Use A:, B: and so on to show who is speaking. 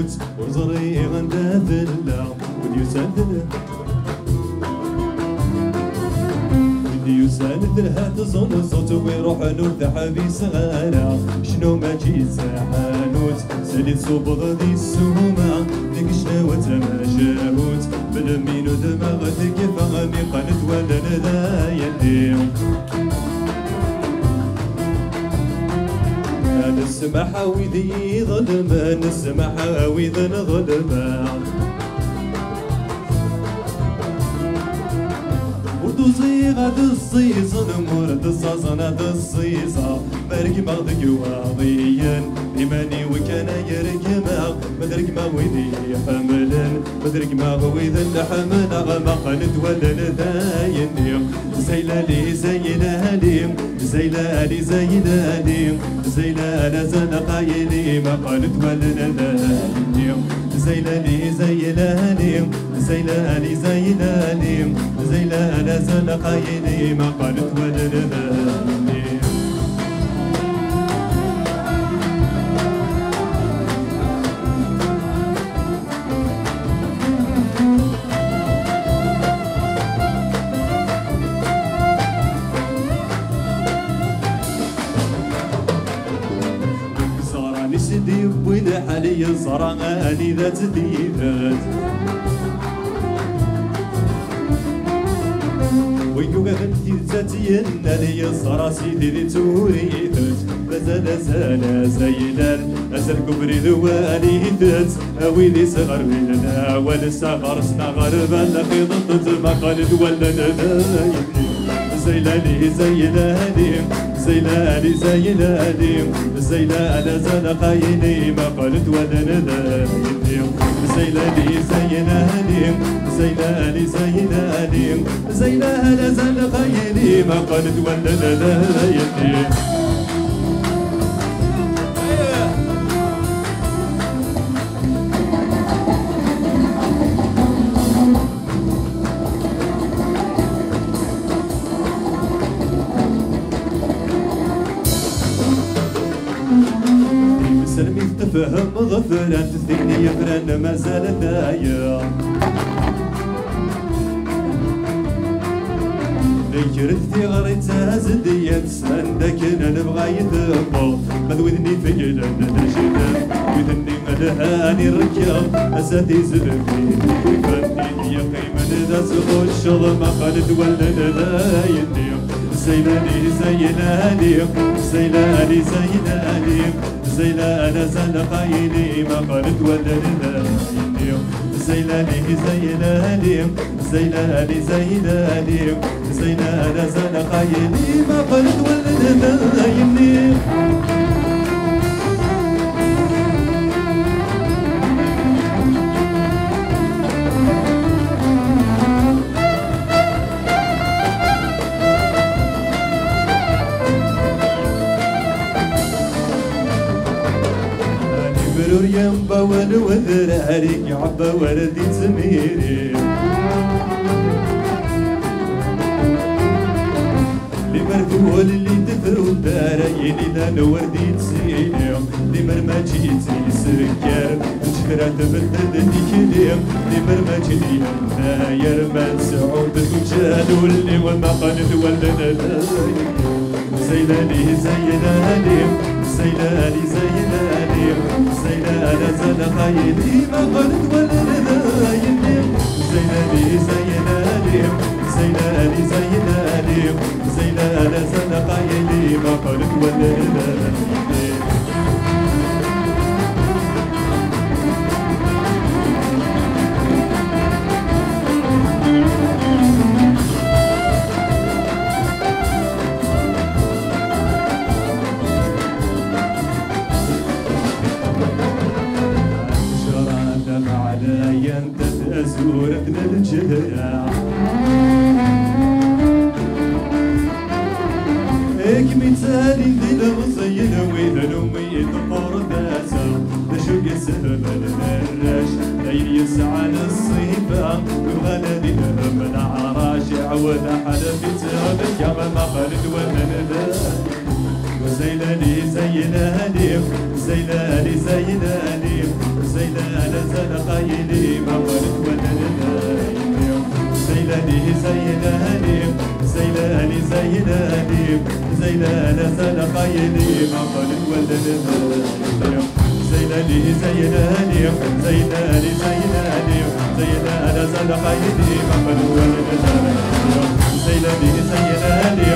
A: البيوت وزري غندا ذلة ودي يساند ودي يساند ذلها تزن صوت ويروح نور حبيس صغارة شنو ما جي سحانوت سلي صوب دي السهومة ديك شنو تما شاهوت بلمينو دماغ ذكي فغمي قند ولا ندايا ديم نسمح ويدي ظلمة نسمح ويدي ظلمة. وتصيغ الصيص نمور تصاصنا الصيصة برق مغضك واضيا إيماني وكان يرقما مدرك ما ويدي حملا مدرك ما ويذا الحمل ما قلت ولا نذاين زيلالي زيلالي زيلالي زيلالي زيلال زنقايلي ما قلت ولا نذاين زيلالي زيلالي زيلالي زيلالي زيلال زنقايلي ما قلت ولا نذاين وين حالي زراني ذات ديفات ويو غنتي ذاتي لي زرا سيدي ذي توريثت مازال زال زيلال ازال كبري ذوالي ذات أوي ذي صغر لنا ولسا سنا غربا لقي ضدت ما قالت ولا نذايني زيلالي زيلالي زيلالي زيلالي زيلال زال قايلي ما قلت ولا ندايني زيلالي زيلالي زيلالي زيلالي زيلال زال قايلي ما قلت ولا ندايني غفران تثني يفران ما زال ثايا ذكرتي غريت زدية سندك أنا نبغى يذبو مذوذني في جلد الجدل وذني اساتي زلفي فني يا قيمة ذا سخو الشغل ما قالت ولا لا يدي زيلاني زيلاني زيلاني زيلاني زيلان زل قايلي ما قالت ولا لنايني زيلاني زيلاني زيلاني زيلاني زيلان زل قايلي ما قالت ولا ينبا والوذر عليك عبا وردي تميري لمرثول اللي تثرو دارين إذا نوردي تسيني لمر ما جيتي سكر تشكرا تبدد ديكليم لمر ما جيتي داير ما سعود تجال واللي وما ولا لا زيلاني زيلاني زيلاني زيلاني خيلي ما قلت ولا ندايني زيلاني زيلاني زيلاني زيلاني زيلاني زل خيلي ما قلت ولا ندايني تأزورتنا الجدع هيك مثالي ذي المزين وإذا الأمي تطور ذاتا نشوق السهم النراش ليل يسعى للصيفة وغنى من عراش عود حلفتها بك ما قلت ولا زيلاني زيلاني زيلاني زيلاني زيلان زل قايلي ما قلت ولا زيلاني زيلاني زيلاني زيلاني زل خيلي عقل الولد زيلاني زيلاني زيلاني زيلاني زيلاني زل خيلي عقل الولد زيلاني زيلاني